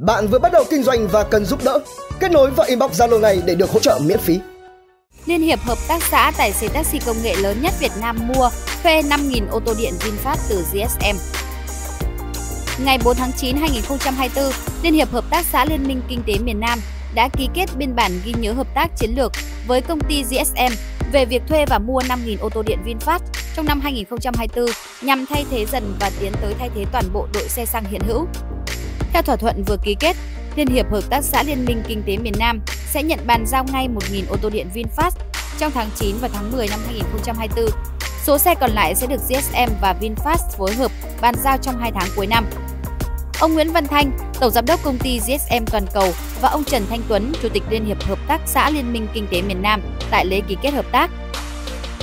Bạn vừa bắt đầu kinh doanh và cần giúp đỡ? Kết nối vào inbox Zalo này để được hỗ trợ miễn phí. Liên hiệp Hợp tác xã Tài xế taxi công nghệ lớn nhất Việt Nam mua thuê 5.000 ô tô điện VinFast từ GSM. Ngày 4 tháng 9 2024, Liên hiệp Hợp tác xã Liên minh Kinh tế miền Nam đã ký kết biên bản ghi nhớ hợp tác chiến lược với công ty GSM về việc thuê và mua 5.000 ô tô điện VinFast trong năm 2024 nhằm thay thế dần và tiến tới thay thế toàn bộ đội xe xăng hiện hữu. Theo thỏa thuận vừa ký kết, Liên hiệp Hợp tác xã Liên minh Kinh tế miền Nam sẽ nhận bàn giao ngay 1.000 ô tô điện VinFast trong tháng 9 và tháng 10 năm 2024. Số xe còn lại sẽ được GSM và VinFast phối hợp bàn giao trong 2 tháng cuối năm. Ông Nguyễn Văn Thanh, Tổng Giám đốc công ty GSM Toàn cầu và ông Trần Thanh Tuấn, Chủ tịch Liên hiệp Hợp tác xã Liên minh Kinh tế miền Nam tại lễ ký kết hợp tác.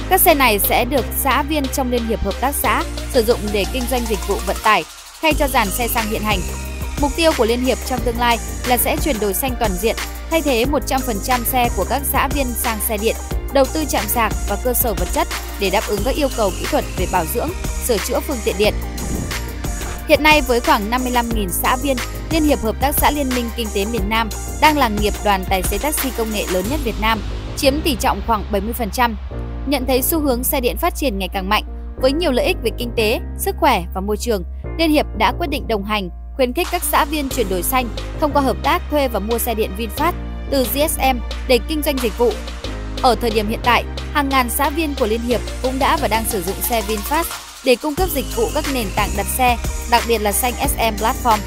Các xe này sẽ được xã viên trong Liên hiệp Hợp tác xã sử dụng để kinh doanh dịch vụ vận tải thay cho dàn xe sang hiện hành Mục tiêu của Liên hiệp trong tương lai là sẽ chuyển đổi xanh toàn diện, thay thế 100% xe của các xã viên sang xe điện, đầu tư chạm sạc và cơ sở vật chất để đáp ứng các yêu cầu kỹ thuật về bảo dưỡng, sửa chữa phương tiện điện. Hiện nay với khoảng 55.000 xã viên, Liên hiệp Hợp tác xã Liên minh Kinh tế miền Nam đang là nghiệp đoàn tài xế taxi công nghệ lớn nhất Việt Nam, chiếm tỷ trọng khoảng 70%. Nhận thấy xu hướng xe điện phát triển ngày càng mạnh, với nhiều lợi ích về kinh tế, sức khỏe và môi trường, Liên hiệp đã quyết định đồng hành khuyến khích các xã viên chuyển đổi xanh thông qua hợp tác thuê và mua xe điện VinFast từ GSM để kinh doanh dịch vụ. Ở thời điểm hiện tại, hàng ngàn xã viên của Liên hiệp cũng đã và đang sử dụng xe VinFast để cung cấp dịch vụ các nền tảng đặt xe, đặc biệt là xanh SM Platform.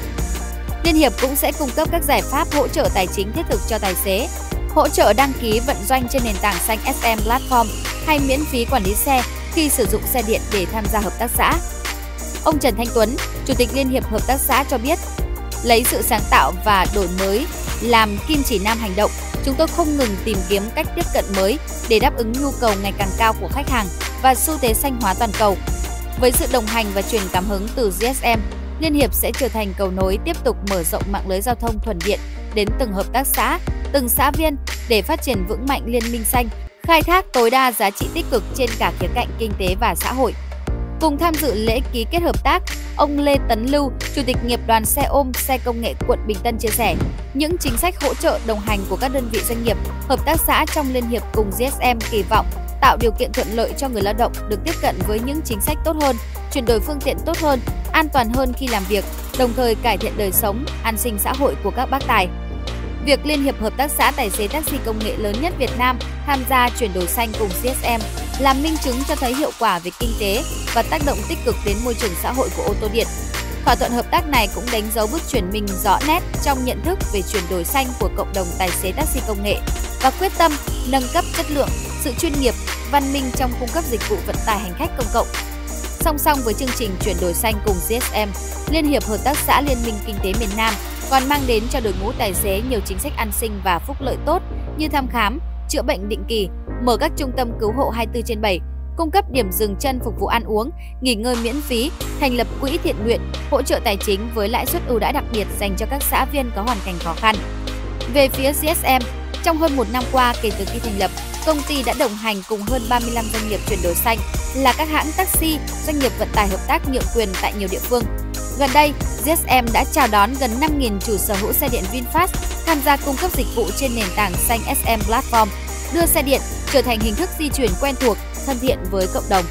Liên hiệp cũng sẽ cung cấp các giải pháp hỗ trợ tài chính thiết thực cho tài xế, hỗ trợ đăng ký vận doanh trên nền tảng xanh SM Platform hay miễn phí quản lý xe khi sử dụng xe điện để tham gia hợp tác xã. Ông Trần Thanh Tuấn, Chủ tịch Liên hiệp Hợp tác xã cho biết, lấy sự sáng tạo và đổi mới làm kim chỉ nam hành động, chúng tôi không ngừng tìm kiếm cách tiếp cận mới để đáp ứng nhu cầu ngày càng cao của khách hàng và xu thế xanh hóa toàn cầu. Với sự đồng hành và truyền cảm hứng từ GSM, Liên hiệp sẽ trở thành cầu nối tiếp tục mở rộng mạng lưới giao thông thuần điện đến từng hợp tác xã, từng xã viên để phát triển vững mạnh liên minh xanh, khai thác tối đa giá trị tích cực trên cả khía cạnh kinh tế và xã hội. Cùng tham dự lễ ký kết hợp tác, ông Lê Tấn Lưu, Chủ tịch nghiệp đoàn xe ôm xe công nghệ quận Bình Tân chia sẻ, những chính sách hỗ trợ đồng hành của các đơn vị doanh nghiệp, hợp tác xã trong liên hiệp cùng GSM kỳ vọng tạo điều kiện thuận lợi cho người lao động được tiếp cận với những chính sách tốt hơn, chuyển đổi phương tiện tốt hơn, an toàn hơn khi làm việc, đồng thời cải thiện đời sống, an sinh xã hội của các bác tài. Việc Liên hiệp Hợp tác xã Tài xế taxi công nghệ lớn nhất Việt Nam tham gia chuyển đổi xanh cùng CSM là minh chứng cho thấy hiệu quả về kinh tế và tác động tích cực đến môi trường xã hội của ô tô điện. Thỏa thuận hợp tác này cũng đánh dấu bước chuyển mình rõ nét trong nhận thức về chuyển đổi xanh của cộng đồng tài xế taxi công nghệ và quyết tâm nâng cấp chất lượng, sự chuyên nghiệp, văn minh trong cung cấp dịch vụ vận tải hành khách công cộng. Song song với chương trình chuyển đổi xanh cùng GSM, Liên hiệp Hợp tác xã Liên minh Kinh tế miền Nam còn mang đến cho đội ngũ tài xế nhiều chính sách an sinh và phúc lợi tốt như thăm khám, chữa bệnh định kỳ, mở các trung tâm cứu hộ 24 trên 7, cung cấp điểm dừng chân phục vụ ăn uống, nghỉ ngơi miễn phí, thành lập quỹ thiện nguyện, hỗ trợ tài chính với lãi suất ưu đãi đặc biệt dành cho các xã viên có hoàn cảnh khó khăn. Về phía CSM, trong hơn một năm qua kể từ khi thành lập, công ty đã đồng hành cùng hơn 35 doanh nghiệp chuyển đổi xanh là các hãng taxi, doanh nghiệp vận tải hợp tác nhượng quyền tại nhiều địa phương. Gần đây, GSM đã chào đón gần 5.000 chủ sở hữu xe điện VinFast tham gia cung cấp dịch vụ trên nền tảng xanh SM Platform, đưa xe điện trở thành hình thức di chuyển quen thuộc, thân thiện với cộng đồng.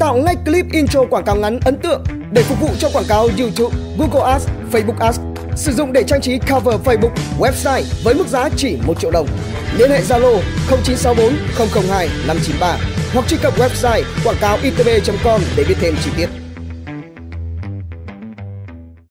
Tạo ngay clip intro quảng cáo ngắn ấn tượng để phục vụ cho quảng cáo YouTube, Google Ads, Facebook Ads. Sử dụng để trang trí cover Facebook, website với mức giá chỉ 1 triệu đồng. Liên hệ Zalo 0964 002 593 hoặc truy cập website quảng cáo itb.com để biết thêm chi tiết.